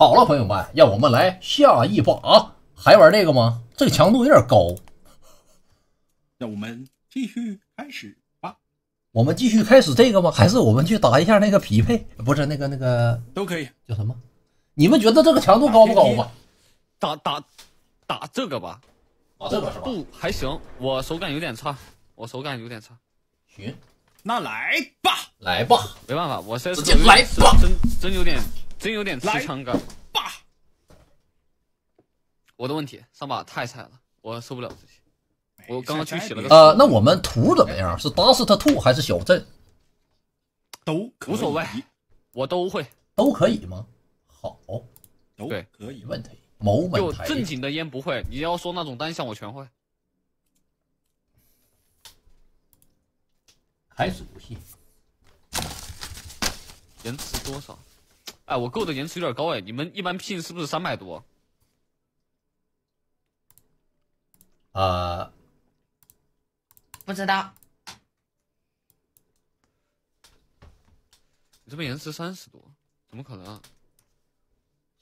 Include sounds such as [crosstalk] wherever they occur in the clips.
好了，朋友们，让我们来下一把，还玩这个吗？这个强度有点高。让我们继续开始吧。我们继续开始这个吗？还是我们去打一下那个匹配？不是那个那个都可以，叫什么？你们觉得这个强度高不高吧？打打打这个吧，打这个是吧？不还行，我手感有点差，我手感有点差。行，那来吧，来吧，没办法，我现在直接来吧，真真有点真有点吃枪感爸。我的问题，上把太菜了，我受不了这些。我刚刚去洗了个呃，那我们图怎么样？是 Dust Two 还是小镇？都无所谓，我都会，都可以吗？好，都对，可以，问题。某本就正经的烟不会，你要说那种单项我全会。开始游戏，延迟多少？哎，我够的延迟有点高哎，你们一般 ping 是不是三百多？呃，不知道。你这边延迟三十多，怎么可能啊？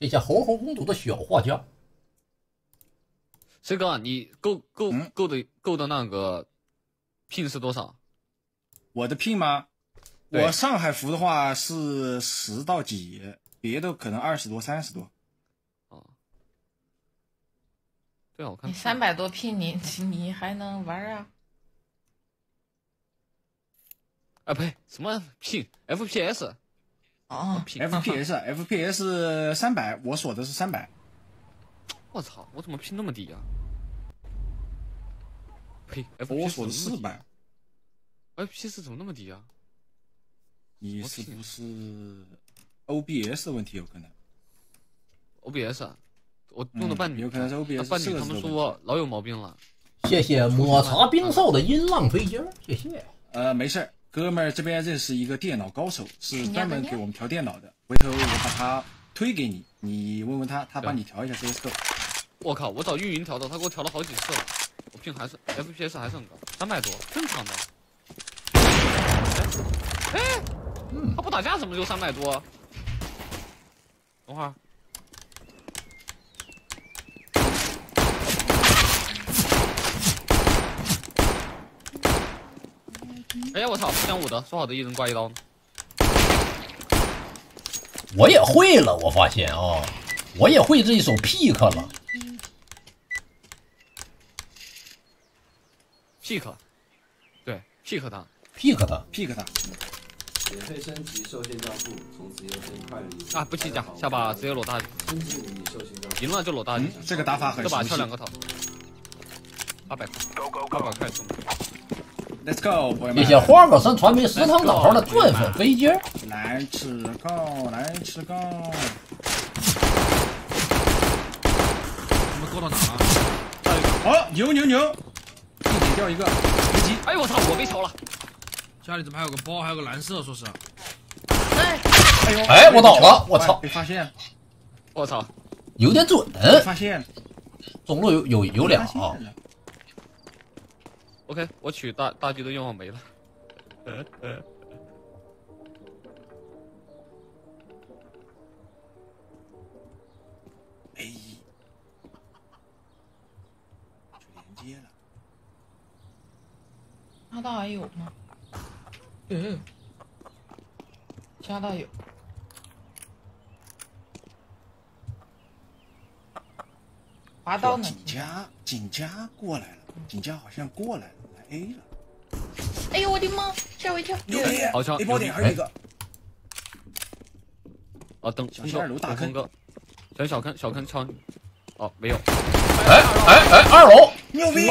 谢谢猴猴公主的小画家。这哥，你够够够的够的那个 ping 是多少？我的 ping 吗？我上海服的话是十到几，别的可能二十多、三十多。哦，对啊，我看你三百多 ping，你 [laughs] 你还能玩啊？啊呸，什么 ping？FPS？哦，FPS，FPS [laughs] 三百，我锁的是三百。我操，我怎么 ping 那么低啊？呸，我锁的四百。FPS 怎么那么低啊？你是不是 OBS 的问题？有可能。OBS 啊，我用了半年，有可能是 OBS 半年他们说老有毛病了。谢谢抹茶冰少的音浪飞机，谢谢。呃，没事哥们儿这边认识一个电脑高手，是专门给我们调电脑的。回头我把他推给你，你问问他，他帮你调一下 CSGO。我靠，我找运营调的，他给我调了好几次了，我 ping 还是 FPS 还是很高，三百多，正常的。哎，他不打架怎么就三百多？等会儿。哎呀，我操！讲武的，说好的一人挂一刀呢？我也会了，我发现啊，我也会这一手 pick 了。pick，对，pick 他，pick 他，pick 他。免费升级受限账户，从此有更快乐。啊，不计价，下把直接裸大。升级无敌受限账户，赢了就裸大。嗯，这个打法很这把跳两个头，八百块，八百块中。Let's go，朋友们！谢谢花果山传媒食堂老头的钻粉飞机。来吃够，来吃够。你们够到哪了？哦，牛牛牛！地点掉一个，别急。哎呦我操，我被敲了。家里怎么还有个包，还有个蓝色，说是。哎，哎呦，哎，我倒了，我操！被发现，我操，有点准。发现，中路有有有俩啊。OK，我取大大狙的愿望没了。哎，连接了。那大还有吗？嗯，加大有。滑刀呢？景家，景家过来了，景家好像过来了，来 A 了。哎呦我的妈！吓我一跳！牛逼！好像 A 包点还有一个。哦，等小二楼大坑哥，小小坑小坑敲你。哦，没有。哎哎哎，二楼牛逼！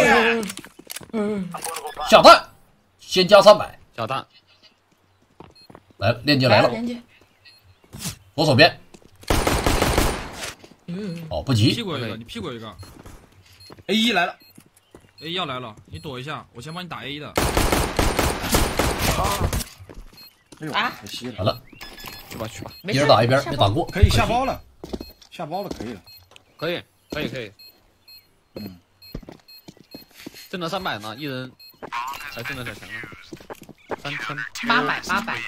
嗯，下蛋，先加三百。下蛋。来了，链接来了。链接。左手边。嗯。哦，不急。屁股一个，你屁股一个。A 一来了，A 要来了，你躲一下，我先帮你打 A 的。哎呦，啊，可惜了。完了，去吧去吧，一人打一边，没打过，可以下包了，下包了，可以了，可以可以可以。嗯，挣了三百呢，一人才挣了点钱呢，三千八百八百。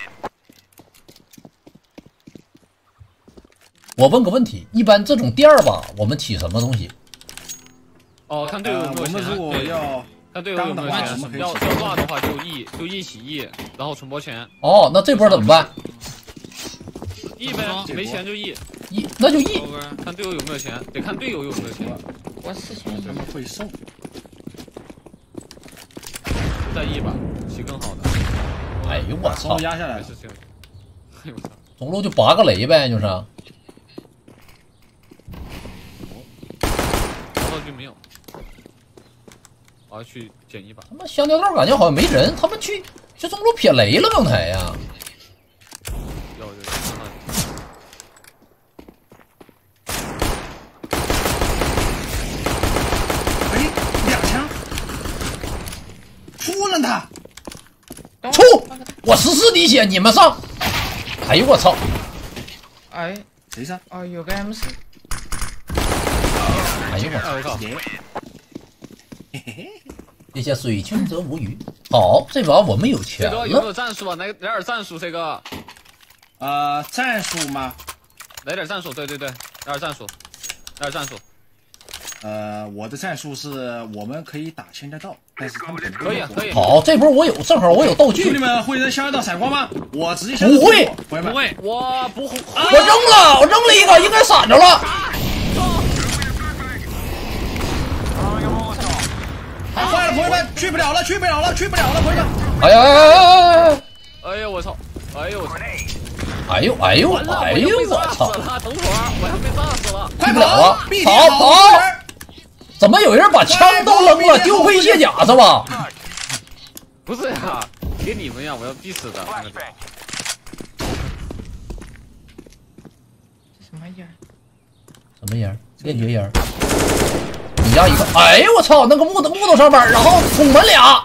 我问个问题，一般这种店儿吧，我们起什么东西？哦，看队友有呃没有钱。我们如果要看队友有没有钱要要挂的话就 E 就一起 E，然后存波钱哦，那这波怎么办？E 呗，没钱就 E，一那就一看队友有没有钱，得看队友有没有钱。我四千一他，们会送，再 E 吧，起更好的。哎呦我操！压下来了还是。行。哎呦我操！中路就拔个雷呗，就是。道具没有，我要去捡一把。他妈香蕉道感觉好像没人，他们去去中路撇雷了，刚才呀。要有看到你哎，两枪，出了他！出我十四滴血，你们上！哎呦我操！哎谁上？哦，有个 M 四，哎呦我操！哎我靠！耶！这些水清则无鱼。好，这把我们有钱这个有没。有战术啊？来来点战术，这个呃，战术吗？来点战术，对对对，来点战术，来点战术，呃，我的战术是我们可以打千代道，但是他们可以啊可以。好，这波我有，正好我有道具兄弟，们会扔香蕉道闪光吗？我直接不会不会，我不会，我扔了，我扔了一个，应该闪着了。朋友们，去不了了，去不了了，去不了了，朋友们。哎呀哎呀哎呀！哎呦我操！哎呦我操！哎呦哎呦哎呦我操炸死！了！等会儿我要被炸死了！快不了跑跑跑！怎么有人把枪都扔了？丢盔卸甲是吧？不是呀，给你们呀！我要必死的。什么烟？什么烟？炼绝人。一个，哎呦我操！那个木头木头上面，然后捅门俩。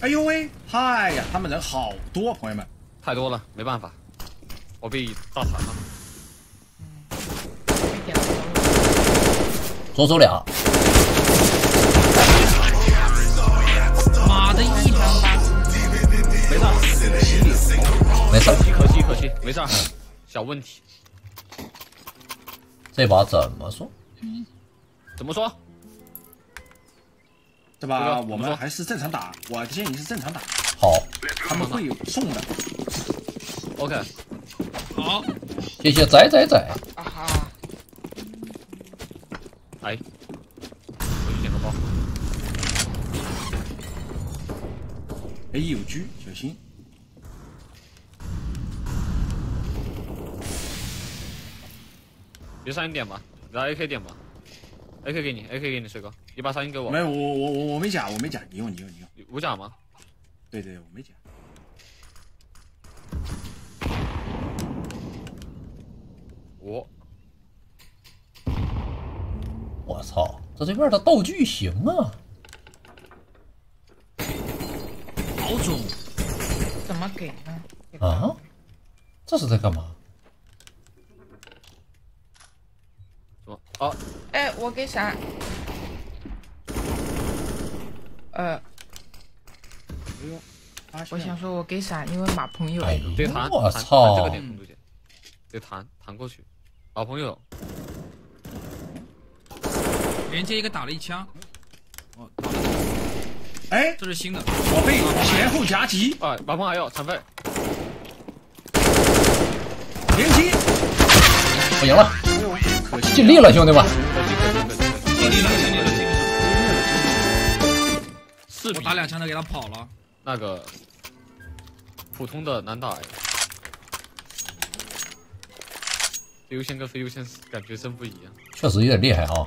哎呦喂，嗨呀，他们人好多，朋友们。太多了，没办法，我被炸残了。左手俩，妈的一枪八没事儿，没事儿。可惜可惜，没事，小问题。这把怎么说？怎么说？对吧？我们还是正常打，我建议是正常打，好，他们会有送的。OK，好，谢谢仔仔仔。啊哈，哎，我去捡个包。A 有狙，小心。别上一点吧，来 AK 点吧，AK 给你，AK 给你，帅哥，你把三星给我没，有，我我我我没甲，我没甲，你用你用你用。五甲吗？对对，我没甲。我我操，这这边的道具行啊！老总，怎么给呢？啊，这是在干嘛？什么？哦，哎，我给闪？呃，哎呦，发现了我想说我给闪？因为马朋友。哎得弹，弹这！个点红度键，得弹弹过去。马朋友，连接一个打了一枪，哦，打了哎，这是新的，我被前后夹击，啊，马鹏还有残废，连击。我赢了，尽力了，兄弟们。可惜可惜可惜可惜。尽力了，尽力了，尽力了，四比我打两枪都给他跑了，那个普通的难打。非优先跟非优先感觉真不一样。确实有点厉害啊！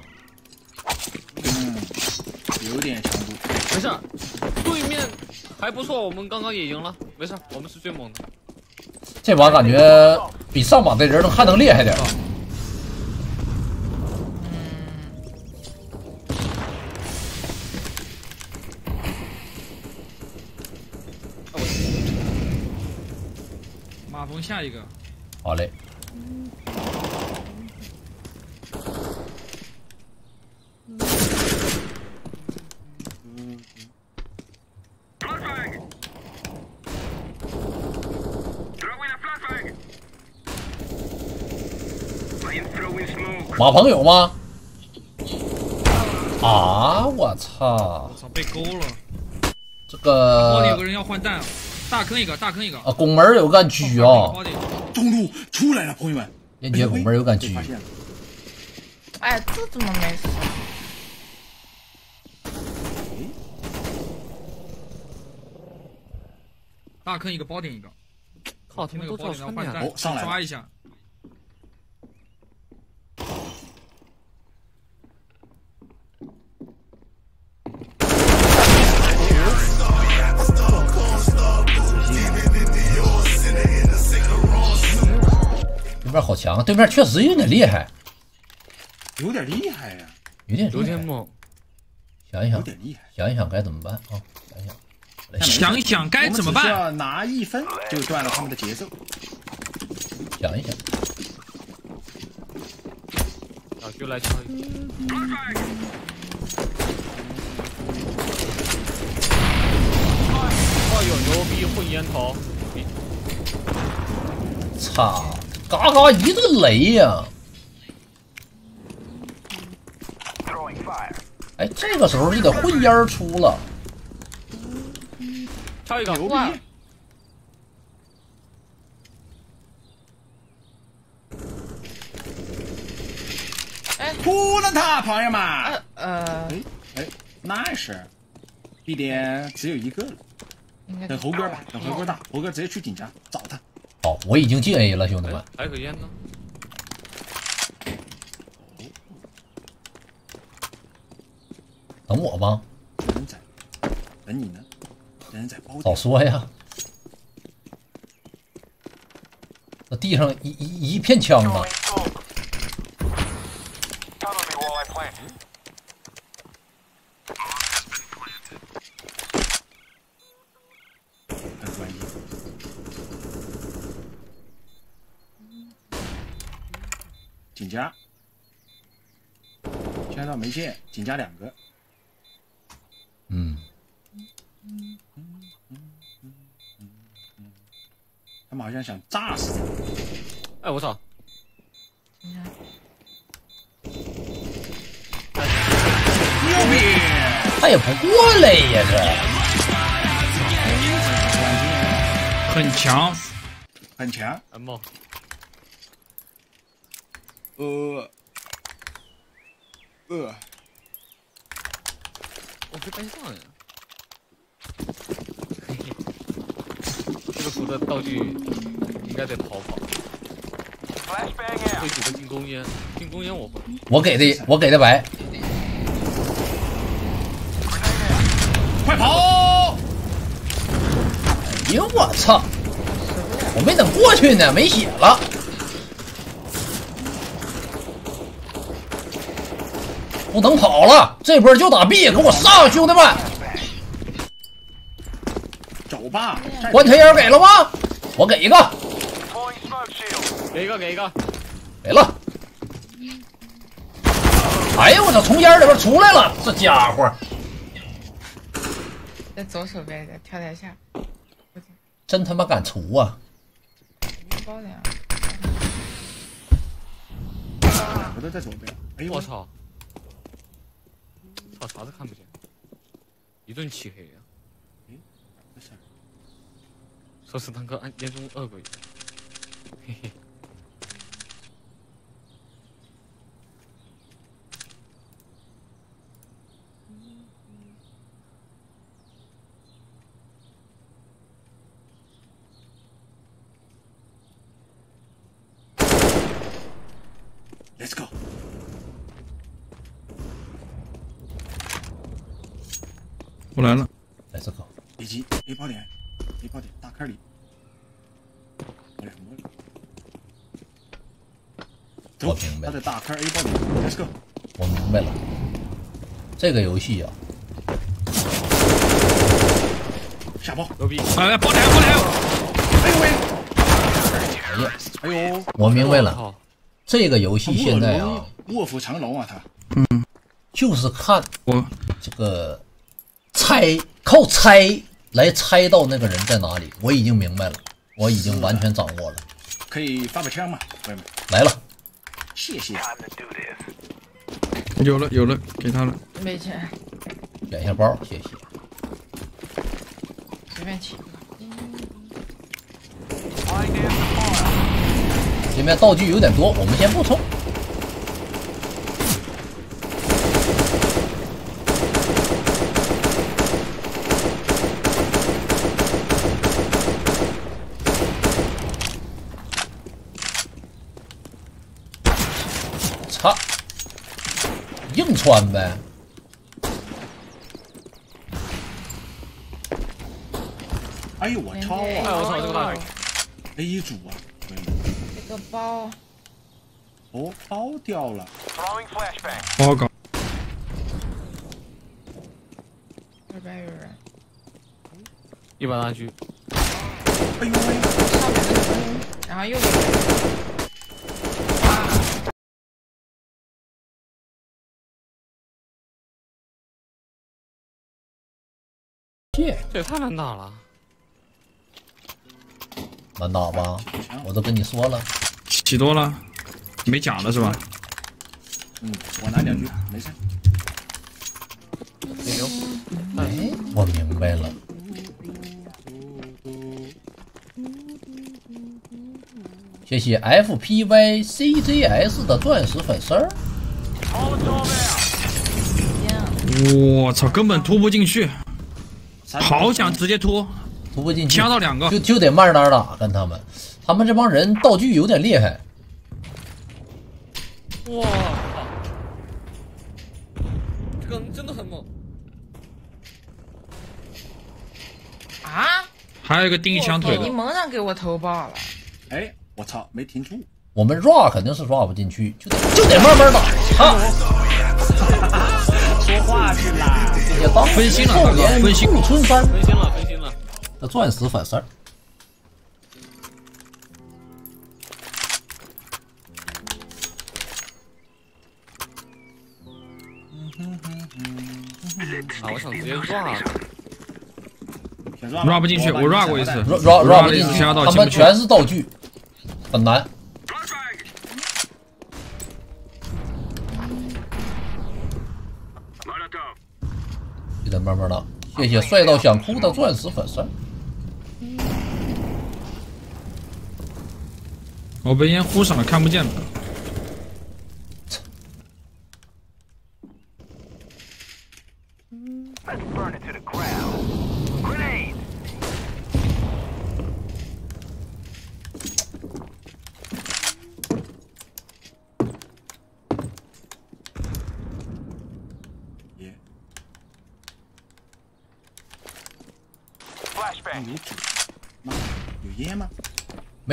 嗯，有点强度。没事儿，对面还不错，我们刚刚也赢了，没事儿，我们是最猛的。这把感觉比上把的人还能厉害点。下一个，好嘞，马鹏有吗？啊！我操我！操，被勾了。这个包里有个个人要换弹，大坑一个，大坑一个。啊，拱门有个狙啊！中路出来了，朋友们，链接拱门有个狙被发，现了，哎，这怎么没死？大坑一个，包顶一个。靠，他们都那个包知道穿点顶要换弹，哦上来了抓一下。面好强，对面确实有点厉害，有点厉害呀，有点厉害。有点猛。想一想，有点厉害。想一想该怎么办啊？想一想，想一想该怎么办？只需要拿一分就断了他们的节奏。想一想，小菊来敲一个。哎呦，牛逼混烟头！操！嘎嘎一顿雷呀、哎，这个时候就得混烟儿出了。敲一个，牛逼！哎扑了他，朋友们！呃呃，哎哎，nice，地点只有一个了，等猴哥吧，等猴哥大，猴哥直接去顶家找他。好，我已经进 A 了，兄弟们哎。，还有个烟呢。等我吧，人在，等你呢，人在包早点。说呀。那地上一一一片枪啊！很关键。井家，现在没见，井家两个，嗯，他们好像想炸死他。哎，我操！牛逼！他也不过来呀，这很强，很强。很猛。呃呃，我被带上了。嘿嘿，这个图的道具应该得跑跑。会几个进攻烟，进攻烟我会。我给的我给的白，快跑！哎呦我操！我没等过去呢，没血了。不能跑了，这波就打 B，给我上，兄弟们！走吧，站关推烟给了吗？我给一个，给一个，给一个。给了。哎呦我操！从烟里边出来了，这家伙在左手边的跳台下，真他妈敢出啊！我都在左边。哎呦我！操！操，啥都看不见，一顿漆黑呀、没事儿说是当个暗烟中恶鬼。嘿嘿。Let's go！我来了。来这个，以及 A 爆点，A 爆点大坑里，我两个。走我明，白了他的大开 A 爆点，Let's go！我明白了。这个游戏啊，下包！牛逼！来来，包台包台。哎呦喂！哎呀，哎呦，我明白了。这个游戏现在啊，卧虎藏龙啊，他嗯就是看我这个猜，靠猜来猜到那个人在哪里。我已经明白了，我已经完全掌握了。可以发把枪吗，朋友们。来了，谢谢。有了有了，给他了。没钱，选一下包，谢谢。随便起一个。这边道具有点多，我们先不冲。操，硬穿呗。哎呦我操哎啊我操这个大！A 组啊，对这个包哦，包掉了。不好搞。这边有人，一把大狙，哎呦喂！上面那个人，然后右边有人。谢，这也太难打了。难打吧？我都跟你说了，起多了，没甲了是吧？嗯，我拿两局，没事。没有，哎，我明白了。谢谢 FPY CJS 的钻石粉丝儿。我操，根本突不进去，好想直接突，突不进去，掐到两个就就得慢点打，跟他们，他们这帮人道具有点厉害。哇靠！这个人真的很猛。啊！还有一个钉一枪腿的，你猛然给我头爆了，哎，我操，没停住。我们 rua 肯定是 rua 不进去，就得就得慢慢打。啊，说话去啦！也当分心了大哥分心了春山分心了，分心了。那钻石粉丝儿。啊，我想直接 run。选 run 不进去，我 run 过一次 rua rua rua 不进去，他们。全是道具，很难。慢慢打。谢谢帅到想哭的钻石粉丝。我被烟糊上了，看不见了。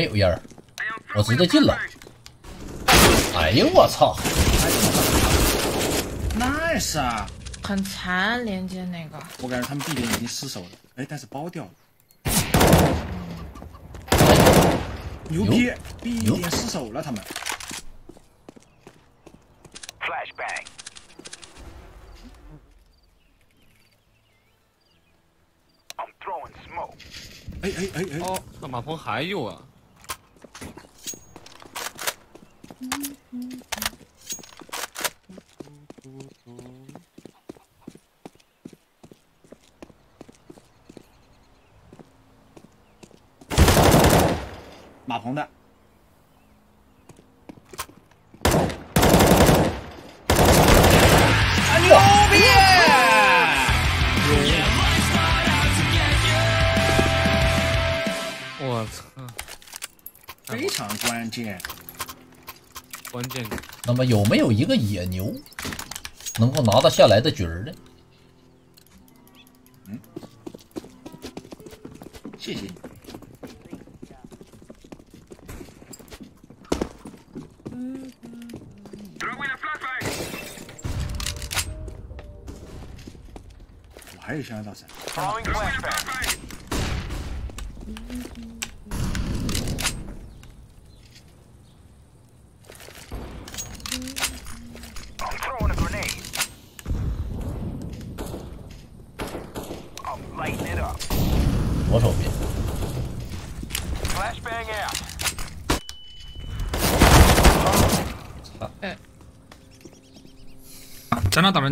没有烟儿，我直接进了。哎呦我操！nice 啊！很残连接那个。我感觉他们 B 点已经失手了，哎，但是包掉了。牛逼！B 点失手了，他们。Flashbang！哎哎哎哎！哦，那马蜂还有啊。有没有一个野牛能够拿得下来的局儿的？谢谢。我还有香蕉伞。左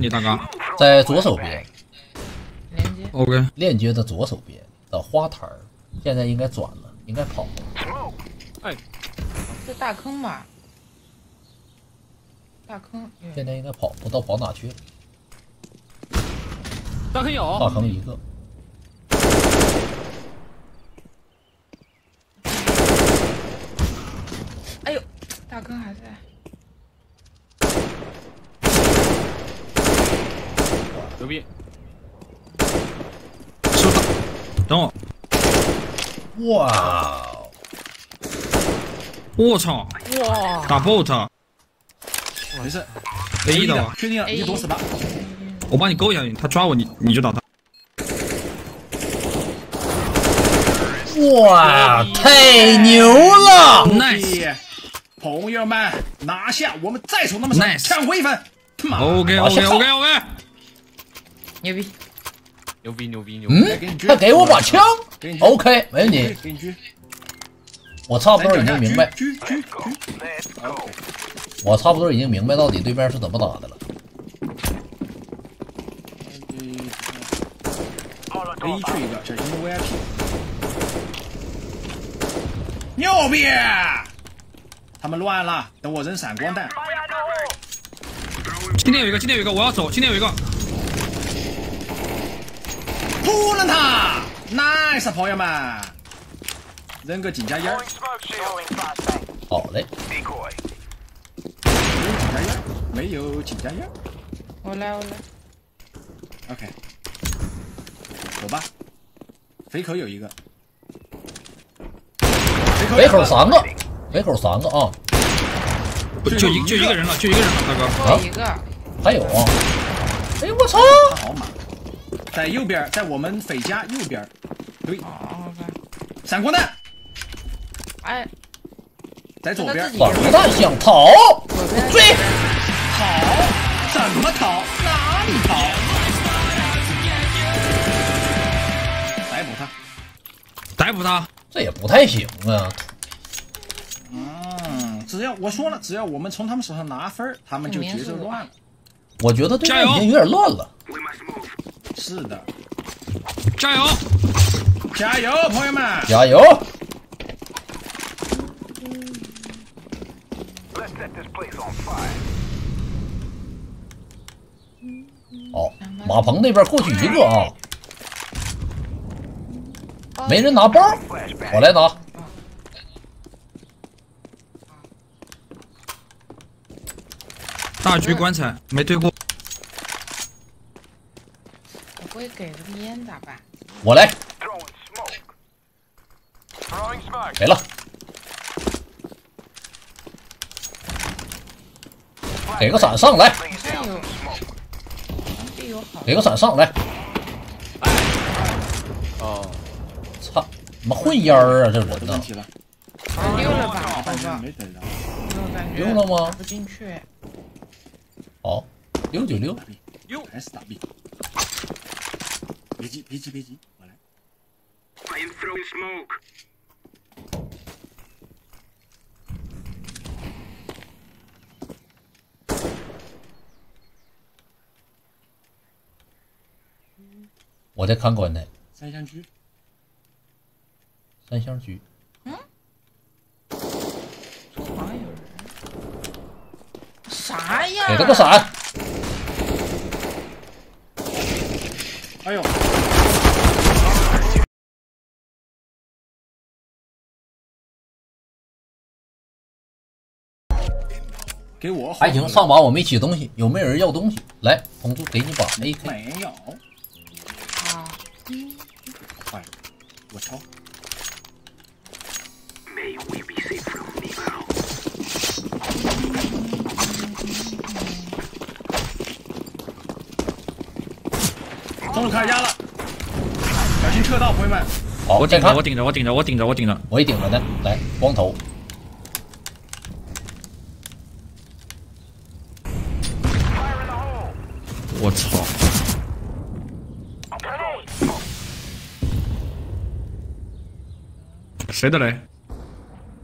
大哥在左手边连接，？OK，链接的左手边的花坛儿，现在应该转了，应该跑了。这大坑吧？大坑，嗯现在应该跑，不知道跑哪去了。大坑有大，坑一个，哎呦，大坑还在。牛逼！收到。等我，哇！我操，哇，打 bot，没事，A 的的，，确定了，A 你躲死吧。我帮你勾一下，他抓我你你就打他。哇，太牛了！Nice 朋友们，拿下！我们再从他们手上 Nice 抢回一分。妈 OK 往下 OK OK OK，牛逼！牛逼牛逼牛逼！嗯他给我把枪，OK，没问题。给你狙，我差不多已经明白，狙狙狙狙。OK，我差不多已经明白到底对面是怎么打的了。A 一去一个，小心 VIP。牛逼！他们乱了，等我扔闪光弹。今天有一个，今天有一个，我要走，今天有一个，扑了他！Nice，朋友们，扔个警戒烟，好嘞，有警戒烟，没有警戒烟。我来，我来。OK，走吧。肥口有一个，肥北口三个，北口三个啊，不就一就一个人了，就一个人了，大哥。啊一个，还有啊。哎，我操！好马，在右边，在我们匪家右边。对，哦，OK。闪光弹哎，在左边反核弹想逃，左边追！逃？怎么逃？哪里逃？逮捕他！逮捕他，这也不太行啊。嗯，只要我说了，只要我们从他们手上拿分，他们就节奏乱了。我觉得对面已经有点乱了。是的，加油！加油，朋友们！加油！哦，马棚那边过去一个啊，没人拿包，我来拿。大局棺材没对过，我不会给这个烟咋办？我来，没了，给个闪上来，给个闪上来，哦，操，怎么混烟儿啊，这人呢？有问题了，溜了吧，没了吗？不进去。好，溜就溜。打，B，哟还是打 B。别急，别急，别急，我来。I'm throwing smoke. 我在看棺材，三香居，三箱狙，好像有人。啥呀？给他个闪，哎呦，给我还行，上把我没起东西，有没有人要东西？来，红猪给你把 AK，没有，啊，坏了，我操！中路 [laughs] 开始压了，小心车道，朋友们。好，我顶着，我，顶着，我顶着，我顶着，我顶着。我也顶着呢，来，光头，我操！谁的雷？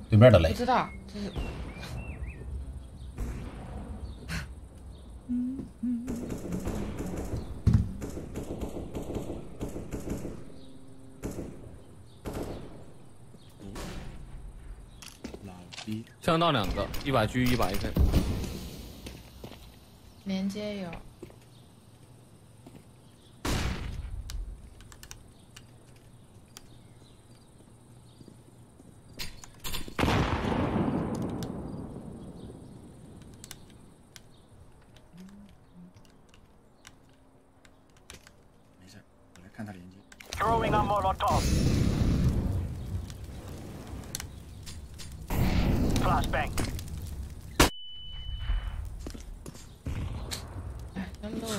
对面的雷不，知道，这是枪到两个，一把狙，一把 AK。连接有，没事，我来看他连接。Throwing a Molotov. Flashbang. 哎，要漏了。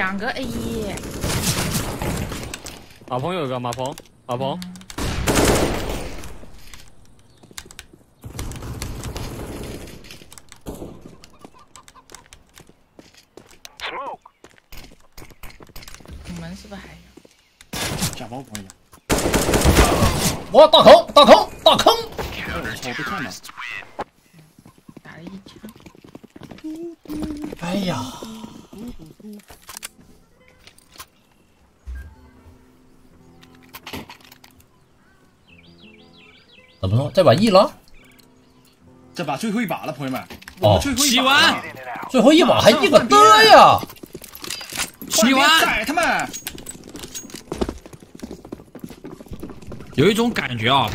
两个 A 一，马鹏有一个，马鹏，马鹏，Smoke. 你们是不是还有？假包朋友，哇，大坑，大坑，大坑！哎我操，我被看到。打了一枪，哎呀，怎么说？这把 E 了？这把最后一把了，朋友们，哦我们最后一把了。洗完.最后一把还一个的呀！洗完宰他们！有一种感觉啊，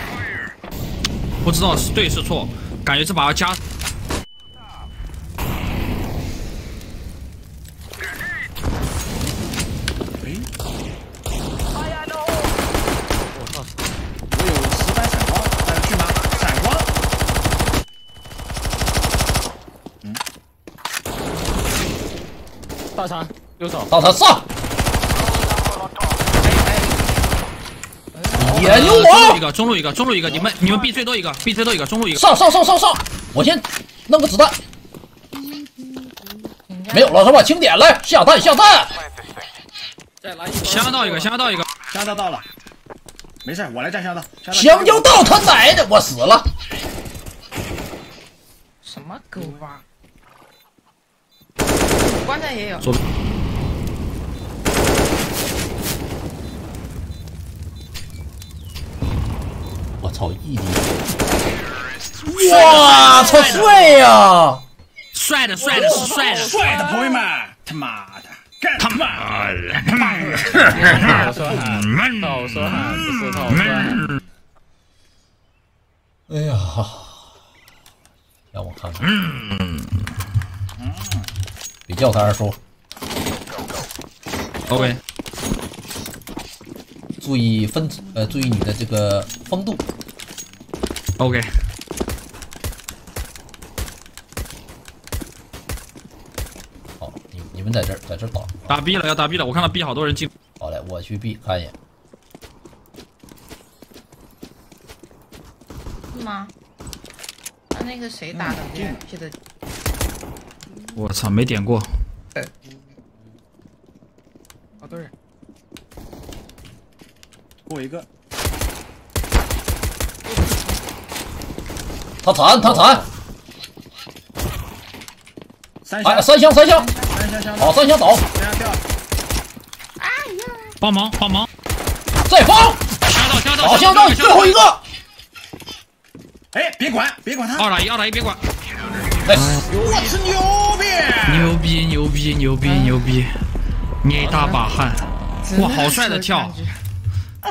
不知道是对是错，感觉这把要加。哎，Fire no. 我操！我有十板闪光，还有巨马闪光。大长，右手，到他上，Molotov. 野牛王中路一，个，中路一个，中路一个，你们你们 B 最多一个，B 最多一个，中路一个。上上上上上！我先弄个子弹，没有了是吧？清点来下蛋下弹，Plant this thing. 再来一香到一个，香到一个。香蕉到了，没事，我来占香蕉。香蕉到他奶的，我死了！什么狗吧？棺材也有，左操，一滴！哇操，帅呀！帅的，帅的，是帅的。帅的朋友们，他妈的，干他妈！套说喊，我说喊，不是套说喊。哎呀，让我看看，比较他二叔，OK，注意分呃，注意你的这个风度。OK，好，你你们在这儿在这儿打。打 B 了，要打 B 了。我看到 B 好多人进。好嘞，我去 B 看一眼。是吗？那那个谁打的嗯进了 VIP 的？我操，没点过。好多人，过一个，他残他残，哎，三箱，三箱三箱，三箱香好，三箱倒。帮忙，帮忙。再放，香到，香到，好，箱到最后一个。哎，别管，别管他，二打一，二打一，别管。哎，我是牛逼！牛逼，牛逼，牛逼，牛逼！捏一大把汗。哇，好帅的跳！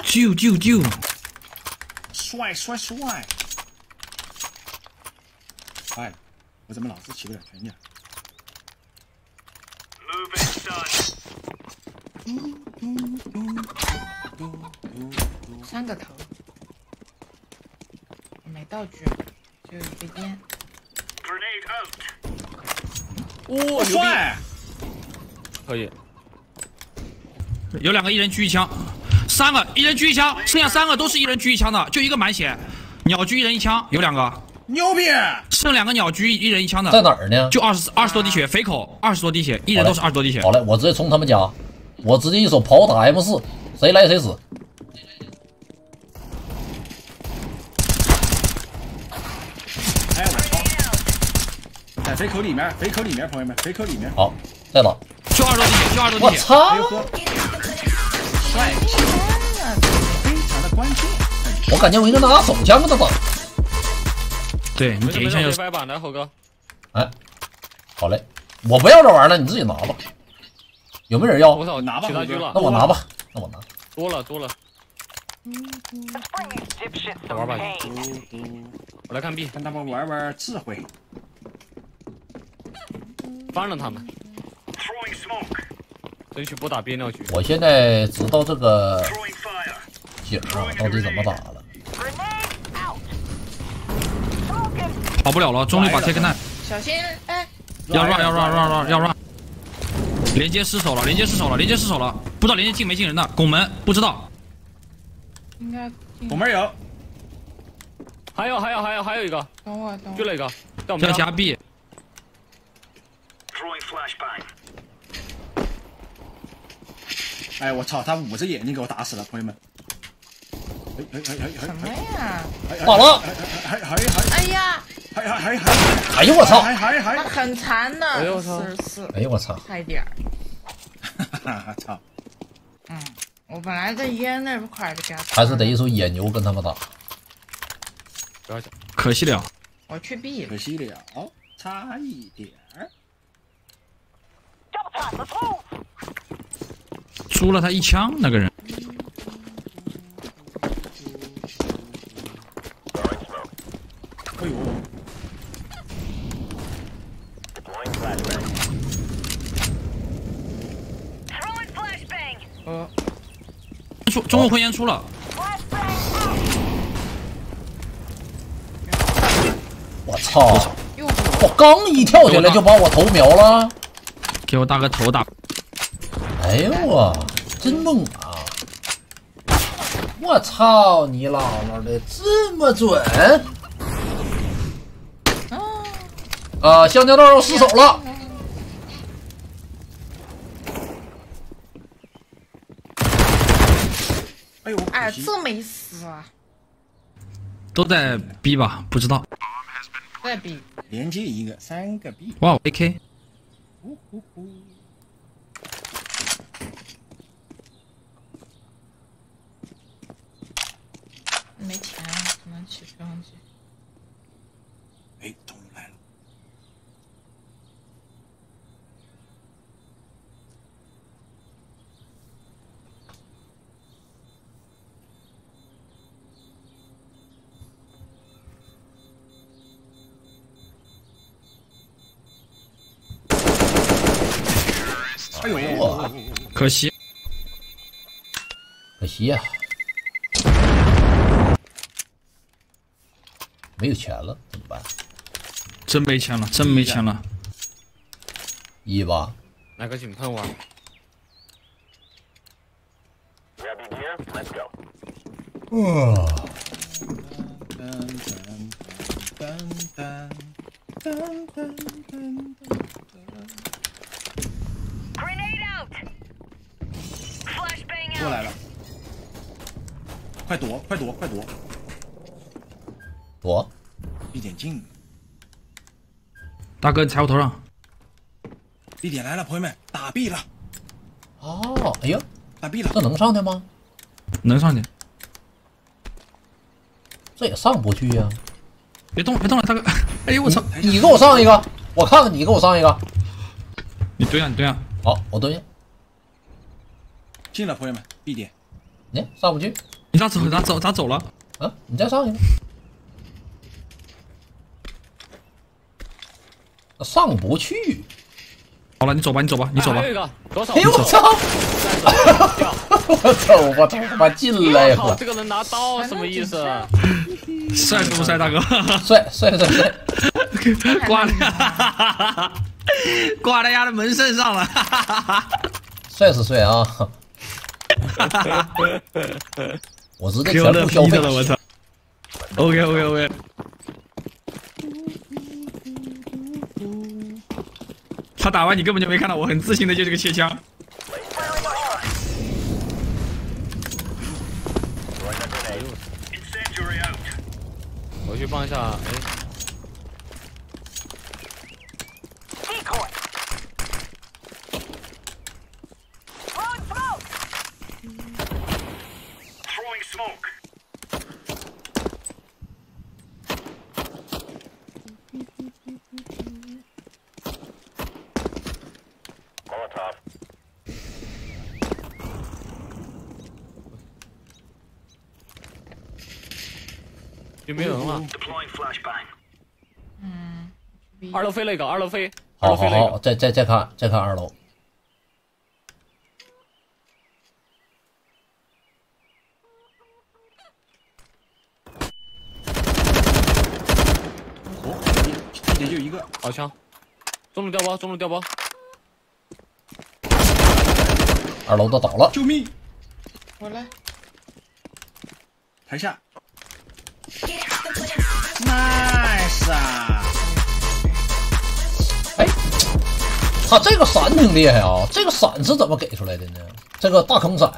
啾啾啾！帅帅帅！哎，我怎么老是起不了全点？Move it, son. 三个头，没道具，就一个烟。Grenade out. 哇！帅！可以，有两个一人狙一枪，三个一人狙一枪，剩下三个都是一人狙一枪的，就一个满血。鸟狙一人一枪，有两个，牛逼！剩两个鸟狙一人一枪的在，哪儿呢？就二十二十多滴血，肥口二十多滴血，一人都是二十多滴血。好嘞，我直接冲他们家，我直接一手跑打 M 四，谁来谁死。哎，我操！在肥口里面，肥口里面，朋友们，肥口里面。好，再打。就二十多滴血，就二十多滴血。我操哎！呦呵，帅气，非常的关键。我感觉我应该拿手枪给他打。对你点一下就我可以掰吧，来猴哥。哎，好嘞，我不要这玩意儿了，你自己拿吧。有没有人要我？操，拿吧那，我拿吧，那我拿。多了多了玩吧我来看 B，跟他们玩玩智慧。翻了他们，Throwing smoke. 争取不打憋尿局。我现在知道这个.景啊到底怎么打了。跑不了了，中路把 take nine 小心！哎，要 run 要 run run run 要 run。连接失手了，连接失手了，连接失手了，不知道连接进没进人的，拱门不知道。应该拱门有，还有还有还有还有一个，等我等我。就那个，在我们家要加 B，哎，我操，他捂着眼睛给我打死了，朋友们。哎哎哎哎什么哎呀？哎！好了还还还哎呀，还还还还哎呦我操！还还还那很残的，哎呦我操四十四，哎呦我操！差一点儿。还！操！嗯，我本来在烟那块就给他，还是得一手野牛跟他们打。不要讲，可惜了。我去 B 了可。惜了，差一点儿。Double time. Let's move. 输了他一枪，那个人。哎出中路混烟出了，我操！我刚一跳起来就把我头瞄了。给我大哥头打。哎呦我，真猛啊！我操你姥姥的，这么准！啊，香蕉豆要失手了。这没死啊！都在 B 吧，不知道。在 B，连接一个，三个 B。哇，AK，呜呼呼没钱，只能起升级。哎，中可惜。可惜呀、没有钱了，怎么办？真没钱了，真没钱了。一吧，来个井喷玩。噔噔噔噔噔快躲，快躲，快躲，躲。一点进，大哥，你踩我头上。地点来了，朋友们，打 B 了，哦，哎呀，打 B 了这，能上去吗？能上去？这也上不去呀、别动，别动了，大哥。[laughs] 哎呦我操！你给我上一个，我看看你给我上一个。你蹲下，你蹲下。好，我蹲下。进了，朋友们，闭点，哎上不去你咋走？咋走？咋走了？啊？你再上一个。上不去。好了，你走吧，你走吧，你走吧？哎呦我操！我操！我他妈进来了，这个人拿刀什么意思？帅不帅，大哥？帅帅帅帅！[laughs] 挂了 [laughs] 挂在丫的门身上了。[laughs] 帅是帅啊！我直接给我乐全部消费逼的。了，我操！OK OK OK。他打完你根本就没看到，我很自信的就这个切枪。我去帮一下，哎，就没人了。嗯，二楼飞了一个，二楼飞，二好好好，楼飞了一个。再再再看再看二楼，哦，也就一个，好枪，中路掉包，中路掉包。二楼都倒了，救命！我来，台下，nice 啊！哎，他这个闪挺厉害啊，这个闪是怎么给出来的呢？这个大坑闪，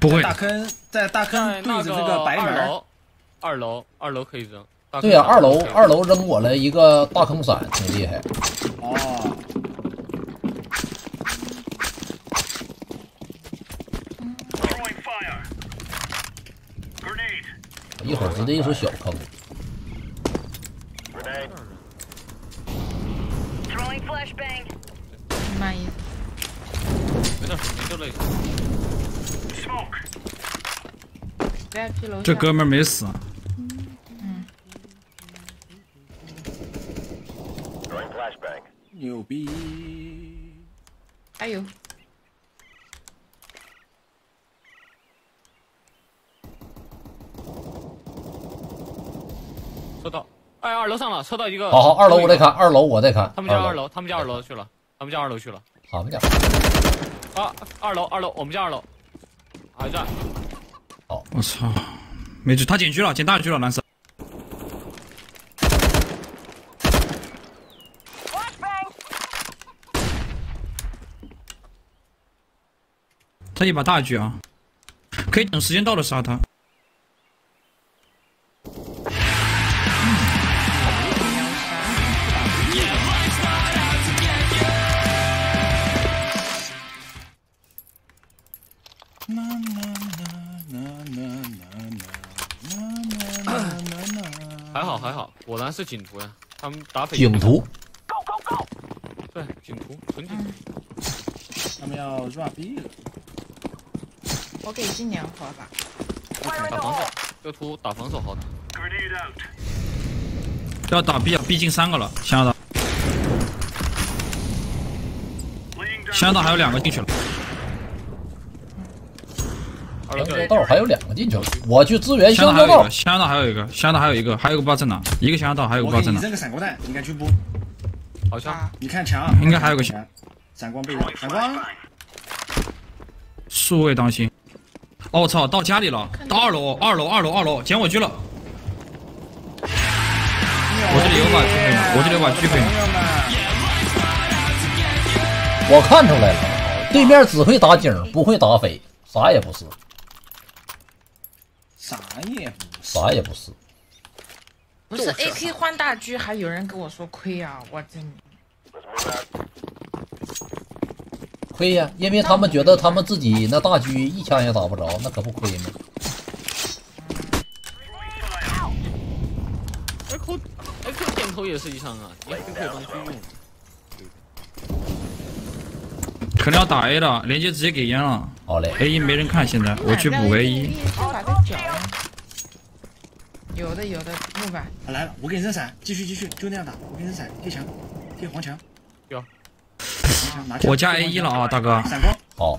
不会大，坑在大坑对那着这个白门，二楼，二楼，二楼可以扔。对呀、坑二楼二楼扔我了一个大坑闪，挺厉害。哦，一会儿直接一手小坑。这哥们儿没死，牛逼！还有，车到，哎，二楼上了，车到一个。好好，二楼我在再看，二楼我再看，他们家二楼，他们家二楼去了，他们家二楼去了。他们家啊，二楼，二楼，我们家二楼，还在。我操，没狙，他捡狙了，捡大狙了，蓝色。他一把大狙啊，可以等时间到了杀他。还好果然是警图呀，他们打匪警图，Go go go！对警图，纯警图。他们要 run B 了我给今年喝吧。打防守，这图打防守好打。要打 B 啊，B 进三个了，想要打，想要打还有两个进去了。香蕉道还有两个进去了，我去支援香蕉道香道还有一个，。香道还有一个，香道还有一个，还有个不知道在哪，一个香道还有个我给你不知道在哪。扔个闪光弹，你敢去不？好像，啊，你看墙，应该还有个墙，闪光被我，闪光，数位当心。哦，我操，到家里了，到二楼，二楼，二楼，二楼，捡我狙了。我这里有把狙可以吗，我这里有把狙可以吗，我看出来了，对面只会打警，不会打匪，啥也不是，啥也不是，啥也不是。不是 AK 换大狙，还有人跟我说亏啊！我真亏呀，因为他们觉得他们自己那大狙一枪也打不着，那可不亏吗？哎扣，哎扣点头也是一枪啊，你还可以当狙用。可能要打 A 了，连接直接给烟了。好嘞，A 一没人看，现在我去补 A 一。有的有的木板，啊来了，我给你扔闪，继续继续，就那样打，我给你扔闪，贴墙，贴黄墙，有我加 A 一了啊，大哥。闪光，好，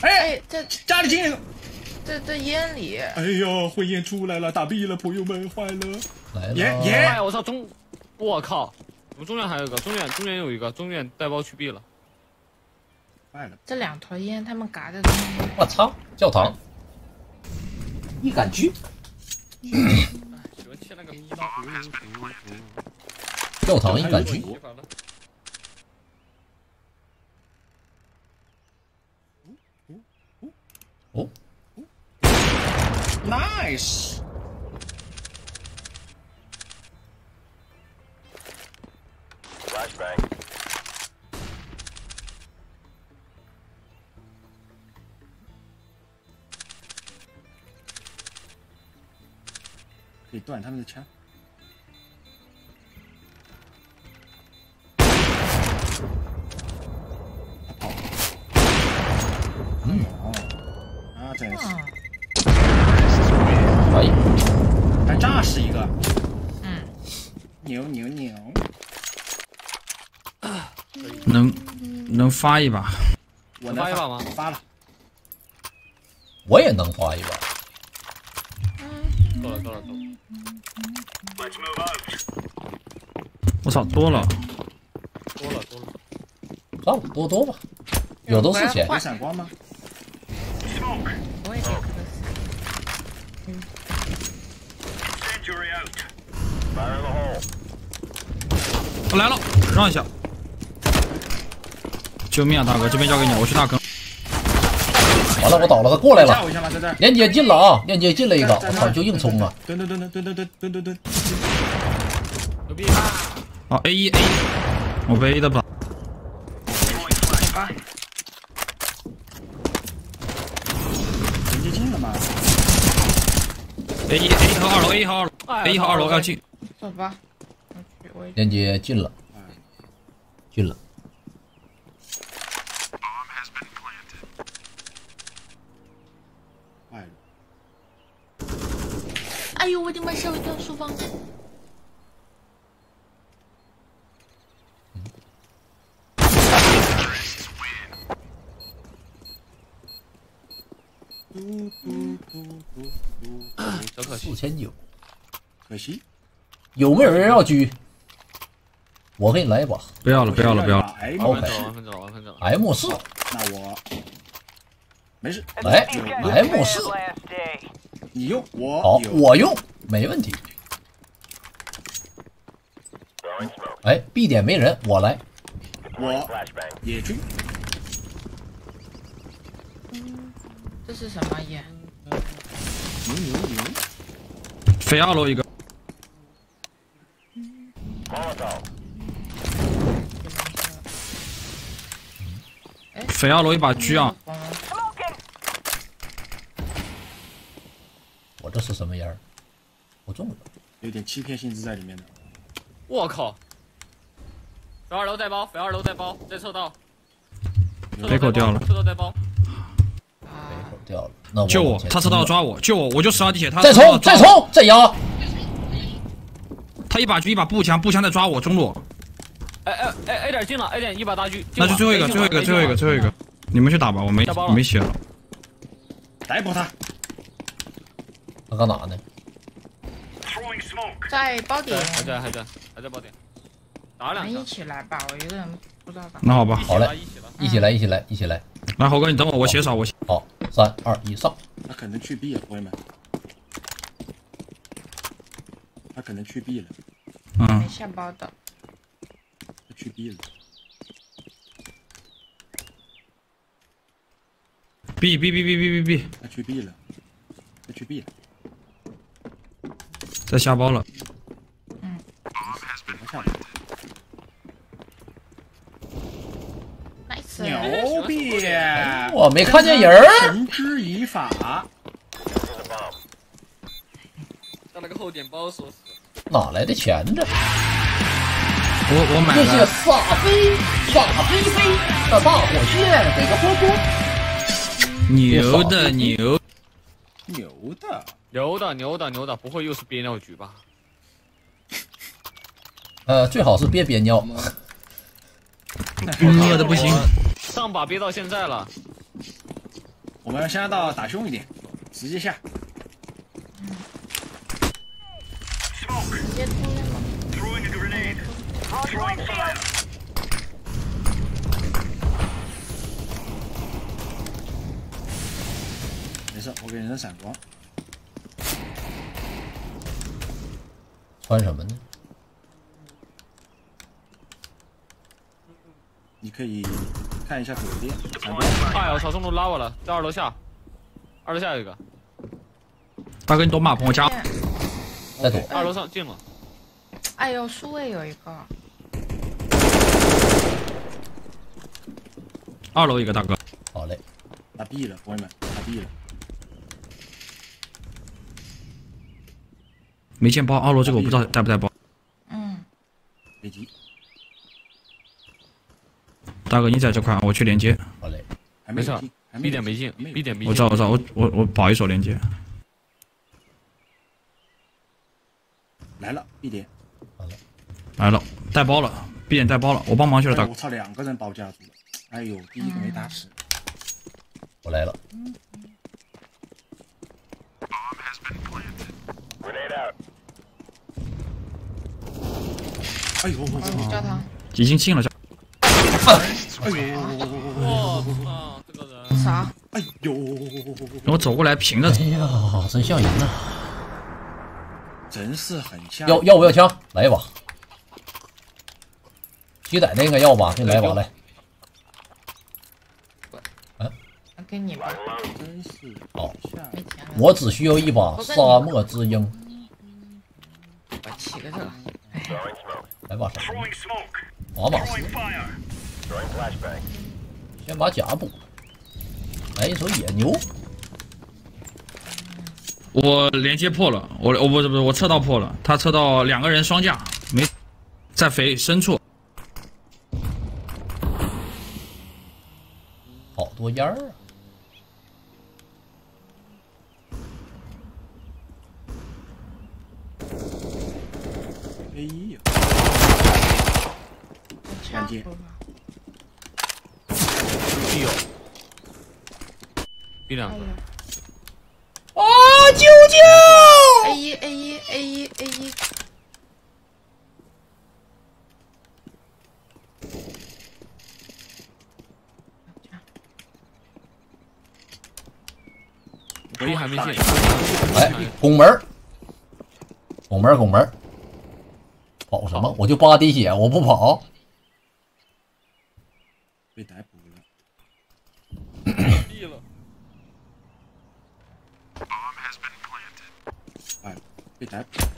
哎，哎，这家里进了，这这烟里，哎呦，灰烟出来了，打 B 了，朋友们，坏了，来了。耶哎耶，我操中，我靠，我们中院还有一个，中院中院有一个，中院带包去 B 了。坏了，这两坨烟他们嘎的东西，我操，教堂，一杆狙，喜欢切那个皮刀。教堂一杆狙。哦，nice，可以断他们的枪。他跑了。嗯哦，啊，真是。还炸死，一个，嗯，牛牛牛！能能发一把？我能发一把吗我发了，我也能发一把。够了够了够了，我操，多了。多了多了。算了，多多吧，有都是钱。有闪光吗？我也觉得我来了，让一下。救命啊，大哥！这边交给你，我去大坑。完了，我倒了，他过来了。吓我一下吧，在这儿。链接进了啊，链接进了一个，我操，就硬冲啊！蹲蹲蹲蹲蹲蹲蹲蹲蹲蹲。牛逼！好，A 一 A 一，我被 A 的吧。连接进了吗？A 一 A 一和二楼，A 一和二楼，A 一和二楼要进。走吧，我去，我也链接进了，进了，哎呦，我的妈！吓我一跳，书房。嘟嘟嘟嘟嘟。小可惜，四千九，可惜。有没有人要狙？我给你来一把不要了，不要了，不要了。哎，好完分走了完分走了完分走了。M 四，那我没事，来 M 四.你用我好，我用，没问题。哎，B 点没人，我来。我也去。这是什么烟？牛牛牛！飞二楼一个，飞二楼一把狙啊！Smoking. 我这是什么烟儿？我中了。有点欺骗性质在里面的。我靠！飞二楼带包，飞二楼带包，在车道。北口掉了车道带包。啊，掉了，那我救我他车道冲抓我，救我！我就十二滴血，他再冲！再冲，再摇。他一把狙，一把步枪，步枪在抓我中路。哎哎哎，A 点进了，A 点一把大狙。那就最后一个，最后一个，最后一个，最后一个。你们去打吧，我没没血了。逮捕他！他干哪呢？在包点，，还在还在还在包点，打两下咱一。起来吧，我一个人不知道打。那好吧，好嘞一起了。一起来，一起来，一起来。来猴哥，你等我，我血少，我血好，三二一，上。他可能去 B 了，朋友们。他可能去 B 了，嗯没，下包的，他去 B 了。B B B B B B B，他去 B 了，他去 B 了。在下包了。牛逼！我没看见人儿。绳之以法。上了个后点包说是。哪来的钱呢？我我买谢谢了，傻飞傻飞飞的大火箭，给个波波。牛的牛，牛的，牛的牛的牛的，不会又是憋尿局吧？[laughs] 呃，最好是别憋尿。饿的不行。上把憋到现在了，我们现在到打凶一点，直接下。直接突了吗？Throwing shield. 没事，我给人闪光。穿什么呢？你可以看一下左边闪光。哎呀，我操，中路拉我了，在二楼下，二楼下有一个，大哥，你躲马棚，我加。在躲。二楼上进了，哎呦，数位有一个，二楼一个大哥，好嘞，打 B 了，朋友们，打 B 了。没见包。二楼这个我不知道带不带包。嗯，别急，大哥，你在这块，我去连接。好嘞。还没没事，B 点没进没有，B 点没进。我知道，我知道，我我我保一手连接。来了，B 点，来了，带包了，B 点带包了，我帮忙去了，大哥。哎我操，两个人包夹住了，哎呦，第一个没打死，我来了，哎呦，我操，叫他已经进了，哎呦，我操，这个人啥？哎呦，我走过来平着哎呀，真像人呐！真是很吓要人。要不要枪？来一把。鸡仔那个要吧？给你来一把来。给你吧，真是好。我只需要一把沙漠之鹰，我起个这个，来把啥？瓦马斯。先把甲补了。来一手野牛，我连接破了，我我不是不是我测到破了，他测到两个人双架，没在肥深处。好多烟儿啊！哎呀，差见不多吧。必有，B 两个，啊！救救！A 一 A 一 A 一 A 一，还没进，哎，拱门儿，拱门儿，拱门儿，跑什么？我就八滴血，我不跑。被逮捕了，闭了，哎，被逮捕了。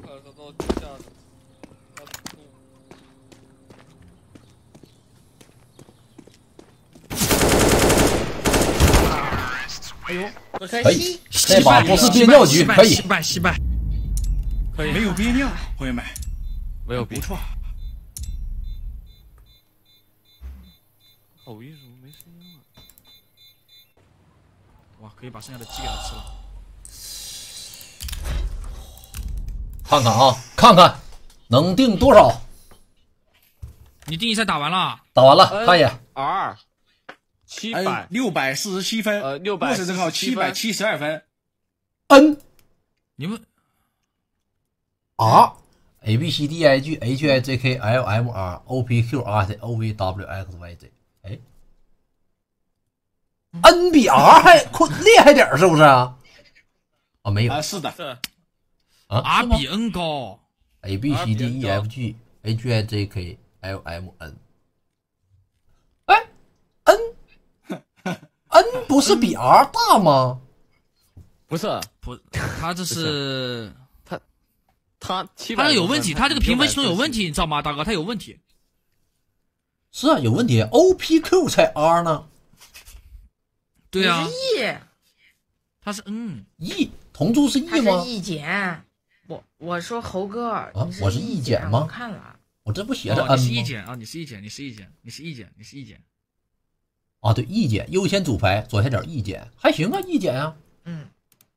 快找到地下的，他的库可以，这把不是憋尿局，可以。惜。败惜败。可以没有憋尿，朋友们，没有不错。好为什么没声音了？哇，可以把剩下的鸡给他吃了。看看啊，看看能定多少？你第一赛打完了，打完了，看一眼。R 七哎百，六百四十七分，呃647沃斯正好七百七十二分，N 你们 R A B C D I G H I J K L M R O P Q R S O V W X Y Z。哎，N 比 R 还困厉害点儿是不是啊？啊，没有啊，是的，是啊 R 比 N 高，，a b c d e f g h i j k l m n。哎，N N 不是比 R 大吗？不是不，他这是他七百？他这有问题，他这个评分系统有问题。你知道吗，大哥？他有问题。是啊，有问题。O P Q 才 R 呢对啊，是 E，他是嗯，E 同珠是他 E 是吗？E 减。我我说猴哥，你我是 E E 减吗我看了，我这不写着哦，N 你是 E 吗？减啊，你是 E 减，你是 E 减，你是 E 减，你是 E 减。啊，对，E 减优先组排左下角 E 减还行啊，E 减啊。嗯，